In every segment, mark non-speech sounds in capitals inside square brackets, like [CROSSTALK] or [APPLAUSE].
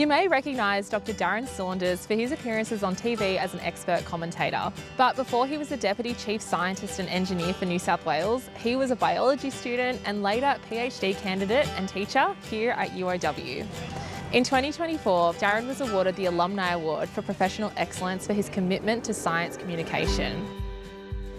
You may recognise Dr Darren Saunders for his appearances on TV as an expert commentator. But before he was the Deputy Chief Scientist and Engineer for New South Wales, he was a biology student and later PhD candidate and teacher here at UOW. In 2024, Darren was awarded the Alumni Award for Professional Excellence for his commitment to science communication.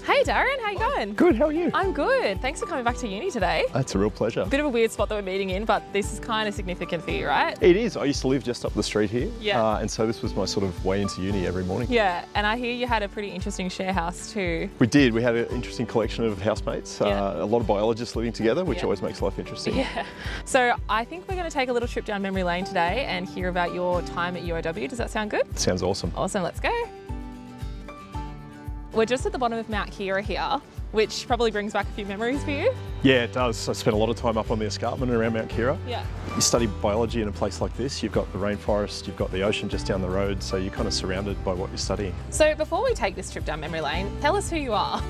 Hey Darren, how you going? Good, how are you? I'm good. Thanks for coming back to uni today. That's a real pleasure. Bit of a weird spot that we're meeting in, but this is kind of significant for you, right? It is. I used to live just up the street here. Yeah. Uh, and so this was my sort of way into uni every morning. Yeah, and I hear you had a pretty interesting share house too. We did. We had an interesting collection of housemates, Yeah. uh, a lot of biologists living together, which Yeah. always makes life interesting. Yeah. So I think we're going to take a little trip down memory lane today and hear about your time at UOW. Does that sound good? Sounds awesome. Awesome, let's go. We're just at the bottom of Mount Keira here, which probably brings back a few memories for you. Yeah, it does. I spent a lot of time up on the escarpment around Mount Keira. Yeah. You study biology in a place like this, you've got the rainforest, you've got the ocean just down the road, so you're kind of surrounded by what you're studying. So before we take this trip down memory lane, tell us who you are.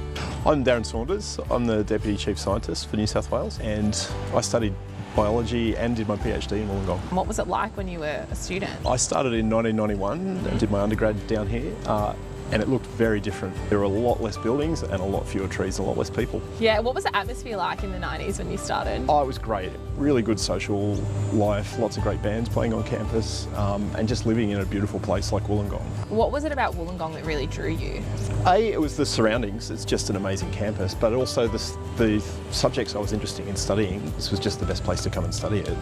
I'm Darren Saunders. I'm the Deputy Chief Scientist for New South Wales, and I studied biology and did my PhD in Wollongong. What was it like when you were a student? I started in 1991 and did my undergrad down here, uh, and it looked very different. There were a lot less buildings and a lot fewer trees and a lot less people. Yeah, what was the atmosphere like in the 90s when you started? Oh, it was great. Really good social life, lots of great bands playing on campus, um, and just living in a beautiful place like Wollongong. What was it about Wollongong that really drew you? A, it was the surroundings. It's just an amazing campus, but also the, the subjects I was interested in studying. This was just the best place to come and study it.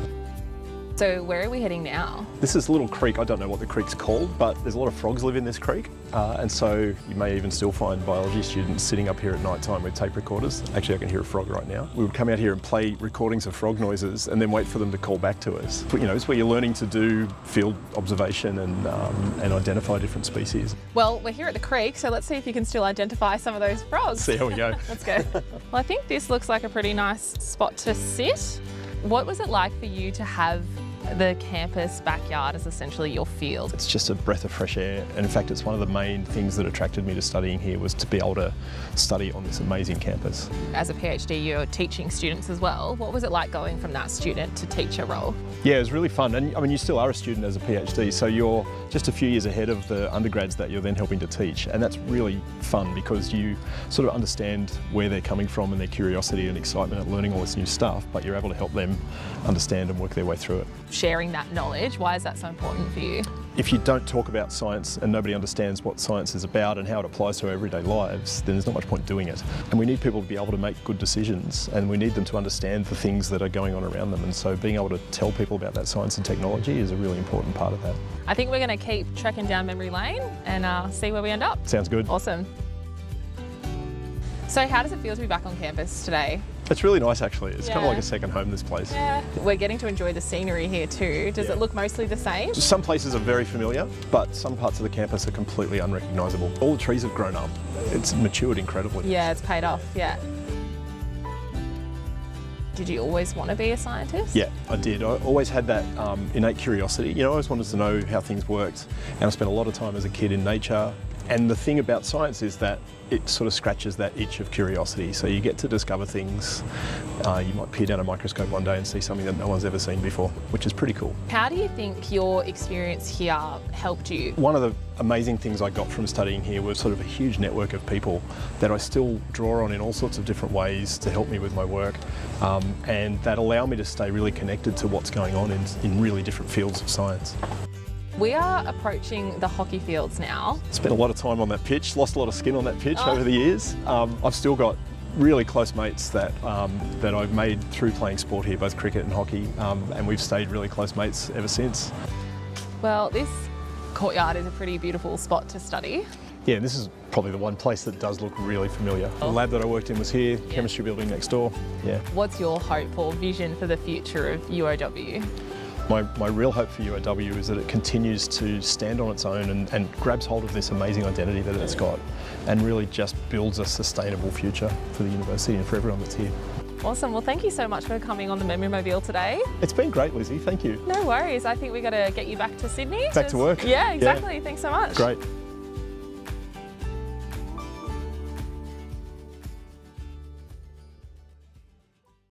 So where are we heading now? This is a little creek. I don't know what the creek's called, but there's a lot of frogs live in this creek, uh, and so you may even still find biology students sitting up here at night time with tape recorders. Actually, I can hear a frog right now. We would come out here and play recordings of frog noises, and then wait for them to call back to us. But, you know, it's where you're learning to do field observation and um, and identify different species. Well, we're here at the creek, so let's see if you can still identify some of those frogs. See how we go. [LAUGHS] Let's go. well, I think this looks like a pretty nice spot to sit. What was it like for you to have the campus backyard is essentially your field? It's just a breath of fresh air. And in fact, it's one of the main things that attracted me to studying here was to be able to study on this amazing campus. As a PhD, you're teaching students as well. What was it like going from that student to teacher role? Yeah, it was really fun. And I mean, you still are a student as a PhD, so you're just a few years ahead of the undergrads that you're then helping to teach. And that's really fun because you sort of understand where they're coming from and their curiosity and excitement at learning all this new stuff, but you're able to help them understand and work their way through it. Sharing that knowledge, why is that so important for you? If you don't talk about science and nobody understands what science is about and how it applies to our everyday lives, then there's not much point doing it. And we need people to be able to make good decisions and we need them to understand the things that are going on around them. And so being able to tell people about that science and technology is a really important part of that. I think we're going to keep trekking down memory lane and uh, see where we end up. Sounds good. Awesome. So, how does it feel to be back on campus today? It's really nice actually. It's kind of like a second home, this place. Yeah. We're getting to enjoy the scenery here too. Does Yeah. it look mostly the same? Some places are very familiar, but some parts of the campus are completely unrecognisable. All the trees have grown up. It's matured incredibly. Yeah, it's paid off. Yeah. Did you always want to be a scientist? Yeah, I did. I always had that um, innate curiosity. You know, I always wanted to know how things worked. And I spent a lot of time as a kid in nature. And the thing about science is that it sort of scratches that itch of curiosity. So you get to discover things. Uh, you might peer down a microscope one day and see something that no one's ever seen before, which is pretty cool. How do you think your experience here helped you? One of the amazing things I got from studying here was sort of a huge network of people that I still draw on in all sorts of different ways to help me with my work um, and that allow me to stay really connected to what's going on in, in really different fields of science. We are approaching the hockey fields now. Spent a lot of time on that pitch, lost a lot of skin on that pitch over the years. Um, I've still got really close mates that um, that I've made through playing sport here, both cricket and hockey, um, and we've stayed really close mates ever since. Well, this courtyard is a pretty beautiful spot to study. Yeah, and this is probably the one place that does look really familiar. The lab that I worked in was here, chemistry building next door. Yeah. What's your hope or vision for the future of UOW? My, my real hope for UOW is that it continues to stand on its own and, and grabs hold of this amazing identity that it's got and really just builds a sustainable future for the university and for everyone that's here. Awesome. Well, thank you so much for coming on the Memory Mobile today. It's been great, Lizzie. Thank you. No worries. I think we got to get you back to Sydney. Back to work? Yeah, Yeah. exactly. Thanks so much. Great.